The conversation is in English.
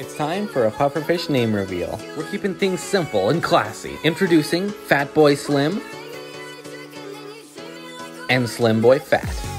It's time for a pufferfish name reveal. We're keeping things simple and classy. Introducing Fat Boy Slim and Slim Boy Fat.